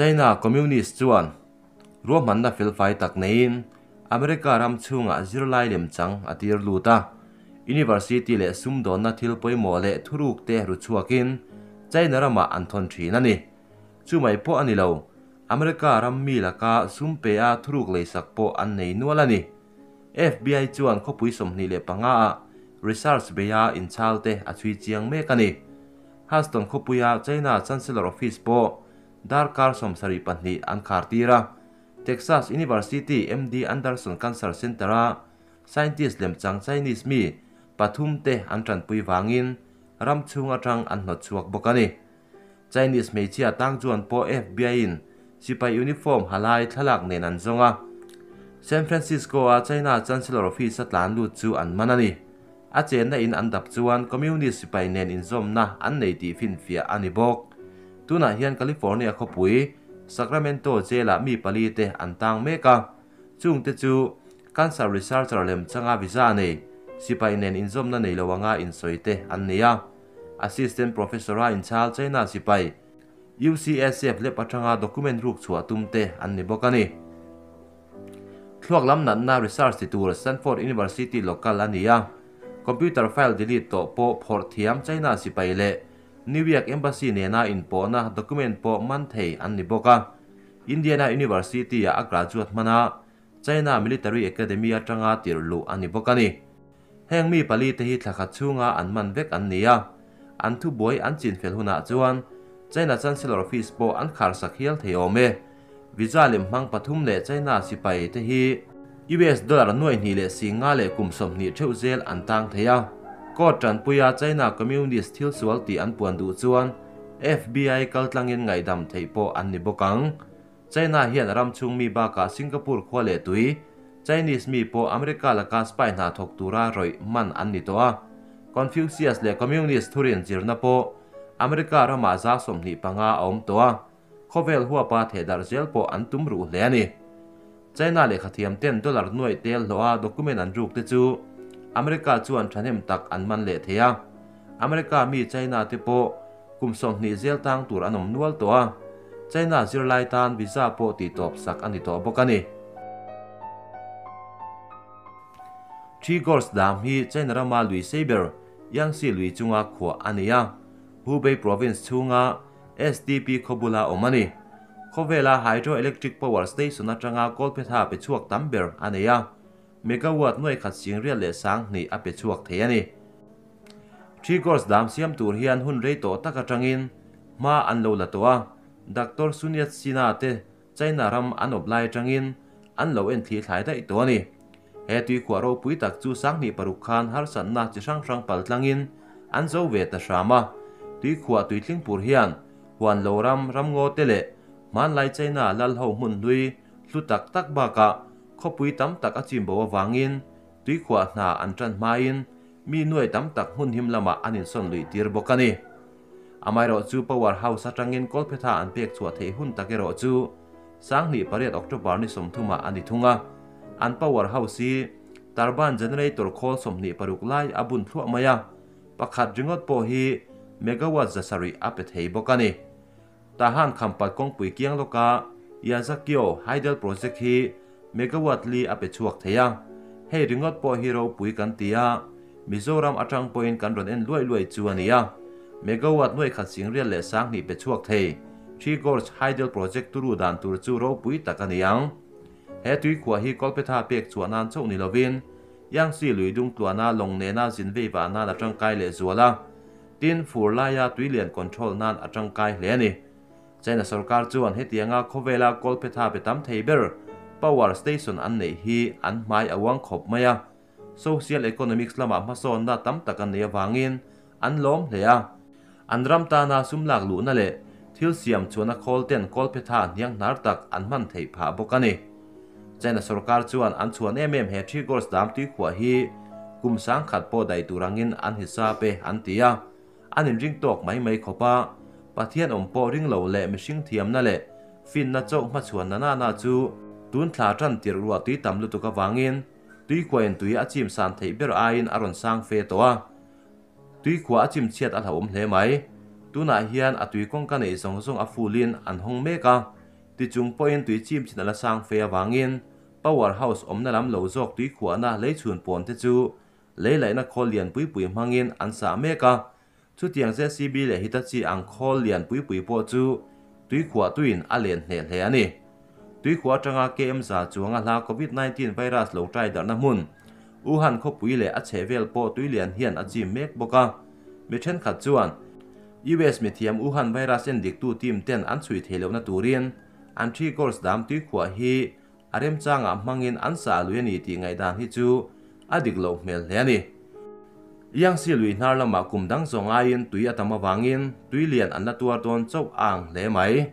จนาคอมมิวนิสต์ชวนรวมมันดาฟิลไฟตักเนินอเมริการำชุงอาจิรไลเลมจังอาทิรลูตาอินิวอร์ซิตี้เลสุมดอนนาทิลปอยโมเลทุรุกเตหรุชัวกินใจนารามาอันทอนทรีนั่นนี่ชูไม่พออันนี้เราอเมริการำมีลักาสุมเปียทุรุกเลยสักปออันนี้นวลันนี่ FBI จวนขบุยสมนิเลปังอาริชาร์ดเบียอินชาลเตอาชวิจียงเมกันนี่ฮัสตันขบุยอาใจนาจันเซลล์ออฟฟิสปอ Dar Darkar Somsari Pahni Ankartira, Texas University MD Anderson Cancer Center, Scientist Lem Chang Chinese Mi, Pathum Te Antran Pui Wangin, Ram Chung Atang Anhot Chuak Bokani. Chinese Mei Chia Tang Juan Po FBI in, Sipai Uniform Halai Thalak Nen Anzonga. San Francisco a China Chancellor of His Atlan Lu Chu An Manani. A chen na in an dap chuan communist sipai nen in zom na an nei ti fin fia ani bok. ตูน่าเฮียนแคลิฟอร์เนียเขาปุ๋ยสราเมนโตเจล่มีปารีเตอันตังเมกาจุงเตจูกันซาริซาร์จาร์เลมช่งอาวิซาเน่สิไปเนนอินซอมนันเนลวังอาอินสอยเตอันเนียแอสซิสเซนต์โปรเฟสเซอร์อาอินชาลเจน่าสิไป UCSF เล็บปัจจฒนาด็อกิเมนต์รูปสวยตุมเตอันนี้บอกกันนี่ทั่วล้ำนั้นน่ารีเสร์สที่ตัวสแตนฟอร์ดอินเวอร์ซิตี้ล็อกาลันนี้ยัคอมพิวเตอร์ไฟล์ดิลิตต่อโปพอร์ทียมเจน่าสิไปเลนิวยอร์กเอมบสซีเนน่าอินโปนะด็อกิเมนโปมันเทอันนิบกะอินเดียนาอินิเวอร์ซิตี้อากราจวดมานะจีน่ามิลิเตอรี่แอคกเดมีอาจังอาติรลูอันนิบกันนี่แห่งมีปลีเตหิตลัดชูงาอันมันเวกอันเนียอันทุบวยอันจินเฟลฮุนาจวนจีน่าจันเซลอร์ฟิสโปอันคาร์สักเฮลเทโอเมวิจารณ์มหังปฐุมเลจีน่าสิไปเตหิวสดอลลา์หน่วยนี้เลสิงาเลกุมสมนิเทวเซลอันตังเทียก็จันปุยาใจนาคอมมิวนิสต์ทิลสวัสดีอันปวนดูจวน FBI กัลตังเงินไงดำเทปอันนิบกังใจนาเฮียนรำชุงมีบากาสิงคโปร์ควาเลตุยไจนิสมีปออเมริกาละกาสไปนาทกตูรารอยมันอันนิตัวคอนฟิวเซียสเลคอมมิวนิสต์ทุเรียนจิรนาปออเมริการามาซาสมนิปังอาอมตัวคขเวลหัวปาเทดาร์เจลปออันตุมรูเลนี่ใจนาเลขาเทียมเต้นดอลลาร์หน่วยเตลโลอาด็อกิเมนันรูกเตจูอเมริกาจวนฉันเห็นตักอันมันเละเทียอเมริกามีใจนาเทโปกุมส่งหนีเซลตังตัวอนุมนวลตัวใจน่าเซลไลตันวิซาโปตีตอบสักอันติตอบบกันนี่ทีกอร์สดามฮีใจนารามาลุยเซเบอร์ยังสิลุยจุงอาขัวอันนี้ยาฮูเบย์พรอวินซจุงอา SDP คบุลาอมันี่ขเวลาไฮโดรอิเล็กทริกพาวเวอร์สเตชันนัดจังอาโกลเพทาไปช่วกตัมเบอร์อันนี้ยา megawatt noi khat sing ria le sang ni a pe chuak thei ani three gors dam siam tur hian hun tổ tắc taka tangin mà an lâu là to a doctor sunyat sina te china ram an ob lai tangin an lo en thi đại dai to ani he tui rô ro pui tak chu sang ni paruk khan har san na chi sang sang pal tlangin an zo ve ta shama tui khua tùy tling bùi hian hoàn lo ram ram ngo te mà lại lai nà lal ho mun lui lu tak tắc ba ka ข้อปุยตมตักอาจิมบัววางินตุยขวานาอันจันมาอินมีหน่วยตั้มตักหุ่นหิมละมาอันอินสนลุยตีรบกันีอามายรอจูปวาร์เฮาสัจังเงินกอลเพธาอันเปียกสัวเทหุ่นตะเกรอจูสร้างหนีปริยัดออกจบานในิสมทุมาอันดิทุงะอันปวาร์เฮาซีตาร้านเจเนเรตอร์คอลสมหนีปรุกไลอบุนพลวมายาประคัดจึงอดโอฮีเมกะวัตจะสรีอัปเทบกันีตาหันคำปัดกงปุยเกียงโลกายาซักโยไฮเดลโปรเจกต์ฮีเมกะวัตลีอเปชวกเทียงให้ริงอดปอฮีโร่ปุยกันตียมิโซรัมอัจังปอยนกันรอนเอ็นรวยรวยจวนเนียเมกะวัตนวยขัดสิงเรียนเลสังนี่เปชวกเทยชีกอร์ชไฮเดลโปรเจกต์ตูรูดันตูรจูโร่ปุยตะกันยังเฮตุยขวาฮีกอลเปทาเปียกชวนนันโชนิลวินยังสีลุยดุงตัวนาลงเนน่าจินเวบานาละจังไกเลจัวละตินฟูลายาตุยเลียนคอนโทรลนานอจังไกเลนี่ใจนสรการจวนเฮตียงาโคเวลากอลเปทาเปตัมเทเบอร์ power s สเตชันอันนี้ฮีอันไม่ยอวังขบไม่ยา s o c i เ l economics ละมาผสมน่าตั้มตะกันในวางเงินอันล้มเลยอ่ะอันรำตานาซุ่มหลักลุนนั่นแหละที่เสียมชวนนักโคลเทนโอลเพทาเนียงนารตักอันมันเทพาบกันเองใจนสุรการชวนอันชวนเอเมมเฮทริกอลส์ดามตีขวาฮีกุมสังขัดโปได้ตุรังเงินอันฮิซาเปอันเตียอันนิริงตกไม่ไม่ขบ้าปะเทียอมโปริงเหลวเล่ม่ชิงเทียมนั่นแหละฟินนัจโจมาชวนนานาจู tuân thả trăn tiệt rùa tuy tầm lưu tụ cả vangin tuy quen tuy á chim sàn thấy biết ai in aron sang phê toa tuy khóa chim chết ăn hậu thế máy tu nà hiền à tuy con cái này sống song à phù liên ăn hong mê ca chúng chung point tuy chim chỉ là sang phê yên power house om na lam lâu zok tuy khóa na lấy chuồn bồn thế chu lấy lại na khó liền bùi bùi mangin ăn xả mê ca chú tiếng xe cb để hitachi ăn khó liền bùi bùi bộ chu tuy khóa tuyên à liền hẹn hẹn này tuy khóa tranga KM giả chuang a la COVID-19 virus lo trai dar na mun u han kho pui le a chevel po tui lian hian a chi mek boka mi then khat chuan US mi thiam u han virus en dik tu team ten an chui thelo na turin an thi course dam tui khua hi arem changa mangin an sa luya ni ti ngai dan hi chu adik lo mel le ani yang si lui nar lama kum dang zonga in tui atama wangin tui lian an la tuar ton chok ang le mai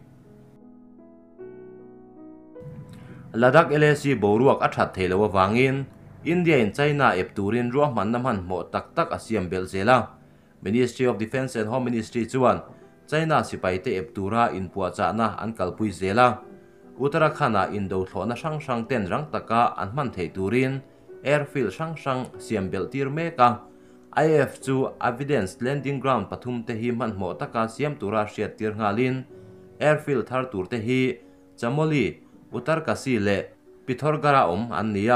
ลาดักเอเลซีบรวกอัฐเทลววางอินอินเดียอินไชน่าเอฟตูรินรัวมันน้ำมันหมดตักตักอาเซียนเบลเซล่า Ministry of Defense and Home Ministry ชวนไชน่าสิไปเตเอฟตูราอินปัวจานะอันกลปุยเซล่าอุตระคานาอินโดทวนะช่างชังเต้นรังตะกาอันมันเทตูรินแอร์ฟิลช่างชังเซียนเบลทิร์เมกา IF2 Evidence Landing Ground ปฐุมเตหิมันหมดตักอาเซียนตูราเชียตีร์ฮาลินแอร์ฟิลทาร์ตูร์เตหิจามอลี Uttarkashi lệ Pithorgara om an nia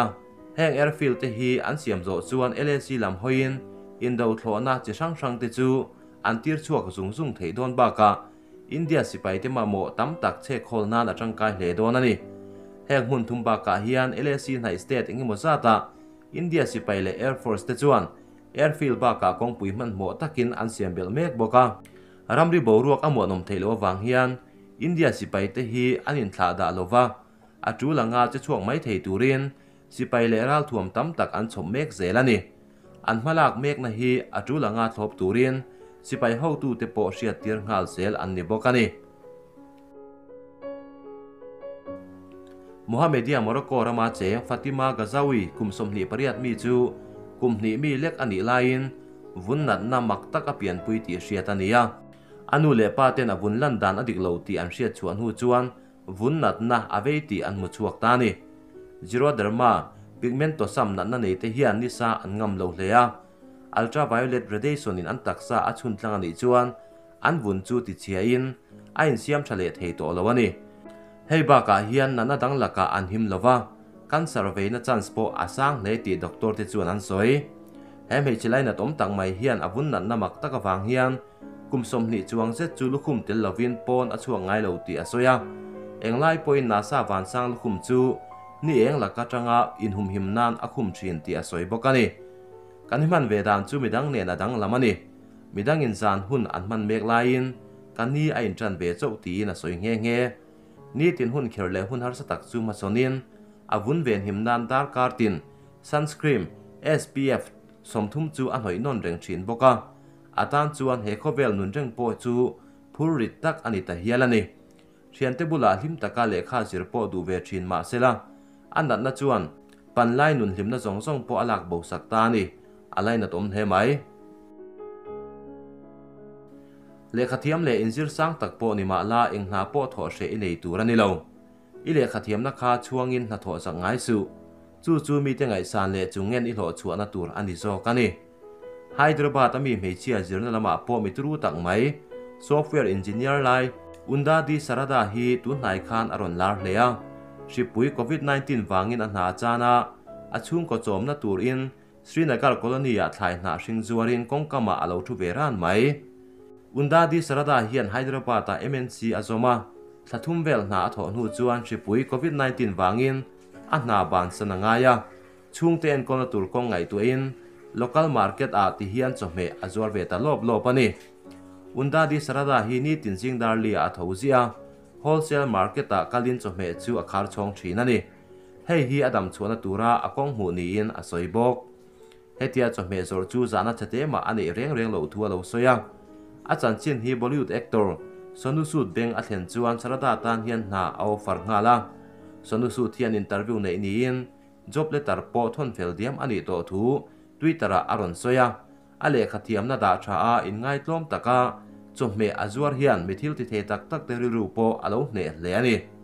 heng airfield te hi an siam zo chuan LNC lam hoin in do thlona chi sang sang te chu an tir chuak zung zung thei don ba ka India sipai te ma mo tam tak che khol na la tang kai hle don ani heng hun thum ba ka hian LNC nai state engi mo ta, India sipai le air force te chuan airfield ba ka kong pui man mo takin an siam bel mek boka ramri boruak amwa nom thei lo wang hian India sipai te hi an in thla da lova อาจูหลังงาจะช่วงไม่เทตูเรียนสิไปเลราถ่วมตั้มตักอันสมเมฆเสลนี่อันมาลากเมฆนะฮีอาจูหลังงาทบตูเรียนสิไปเฮาตูเตโปเชียเตียงหาเสลอันนิบกันนี่มูฮัมหมดยยมรักอรามาเจฟัติมากาซาวีคุมสมนีปริยัตมีจูคุมนีมีเล็กอันอีไลน์วุ่นนัดนามักตักเปลี่ยนปุยตีเชียตันียาอนุเลปาเตนอวุ่นลันดานอดิกลาวตีอันเชียชวนหูชวน vun nat na avei ti an mu chuak ta ni xeroderma pigmentosam natna nei te hian ni sa an ngam lo hle a ultraviolet radiation in an xa a chhun tlang ani chuan an vun chu ti chiain a in siam thale thei to lo ani heiba ka hian nana dang laka an him lova kan survey na chance po asang nei ti doctor te chuan an soi em hei chilai na tom tang mai hian avun nan namak taka wang hian kum som ni chuang zet chu lukhum tel lovin pon a chuang ngai lo ti asoya eng lai poi na sa van sang khum chu ni eng la ka tanga in hum him nan a khum thin ti a soi bokani kan himan ve dan chu midang ne na dang lamani midang in zan hun an man mek in, kan ni a in tran ve chau ti na soi nghe nghe. ni tin hun kher le hun har sa tak chu ma sonin a vun ven him nan dar kar tin sunscreen SPF som thum chu an hoi non reng thin boka atan chuan he khovel nun reng po chu phur rit tak ani ta hialani thiante bula hlim taka lekha zirpo du ve thin ma sela anat na chuan panlai nun hlimna zong zong po alak bo sak ta ni alai na tom he mai lekha thiam le inzir sang tak po ni ma la eng na po tho she i nei tur ani lo i lekha thiam na kha chuangin na tho zak ngai su chu chu mi te ngai san le chungen i lo chu na tur ani zo ka ni Hyderabad ami mei chia zirna lama po mi turu tak máy. software engineer lại. อุนดาดีสระดาฮีตุนไหนคานอรอนลาร์เลียสิปุยโควิด -19 วางินอันหาจานาอาชุงก็จอมนาตูรินสรีนการกอลนียาทายนาชิงจวรินกงกามาอาลทุเวรานไหมอุนดาดีสระดาฮีอันไฮดรปาตาเอ็มเอ็นซีอาจอมาทัทุมเวลนาถอนหูจวนสิปุยโควิด -19 วางินอันหาบานสนงายาชุงเตนกอนตูรกงไงตัวอิน local market อ ti ิ i a n c น a w h m e อาจว a r เวตาลบ w p l น w อุนดาดีสระดาฮีนีตินซิงดาร์ลีอาทูซีอาฮอลเซลมาร์เก็ตตากลินจอมเมจูอาคาร์ชองทีนันนี่ฮห้ฮีอดัมชวนตูระอากงหูนีอินอาซอยบอกใฮ้เทียจอมเมจูจูจานาชเตมาอันเอเรียงเรียงเลวทัวเหลวซอยงอาจารย์เชนฮีบอลลีวูดเอ็กตอร์สนุสุดเบงอาเทนจวนสระดาตันเฮียนนาอาฟาร์งาลาสนุสุดเทียนอินเตอร์วิวในนีอินจบเลตาร์ปอทอนเฟลเดียมอันนี้โตทูทวิตเตอร์อารอนซอยอา a le khathiem na da tha a in ngai tlom taka chawhme a zuar hian mithil ti the tak tak te ri ru po alo hne hle ani